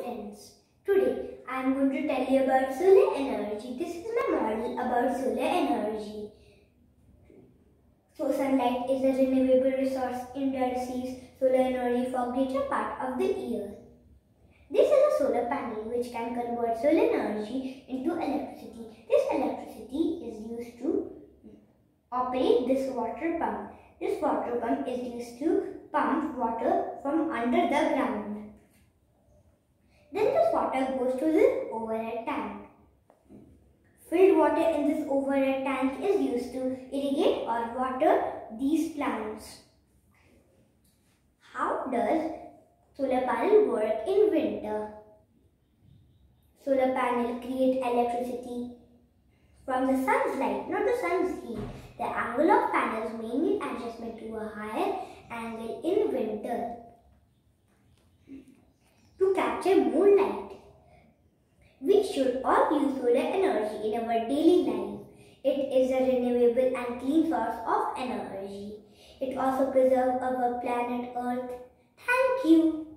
friends. Today I am going to tell you about solar energy. This is my model about solar energy. So sunlight is a renewable resource. India receives solar energy for greater part of the year. This is a solar panel which can convert solar energy into electricity. This electricity is used to operate this water pump. This water pump is used to pump water from under the ground. Water goes to the overhead tank. Filled water in this overhead tank is used to irrigate or water these plants. How does solar panel work in winter? Solar panel create electricity from the sun's light, not the sun's heat. The angle of panels may need adjustment to a higher angle in winter to capture more light. We should all use solar energy in our daily life. It is a renewable and clean source of energy. It also preserves our planet Earth. Thank you.